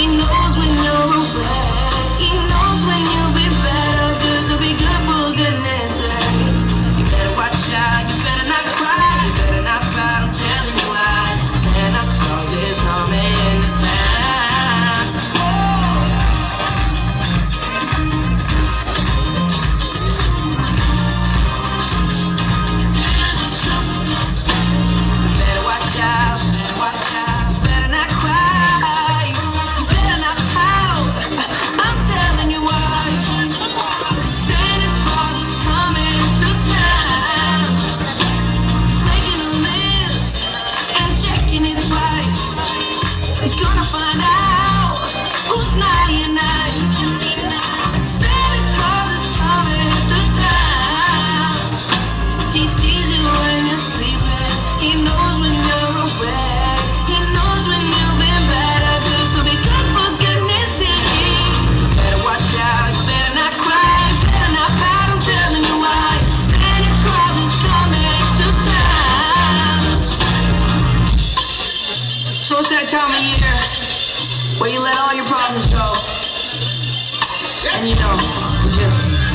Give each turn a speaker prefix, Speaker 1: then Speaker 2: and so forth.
Speaker 1: you know time of year where you let all your problems go. And you know, just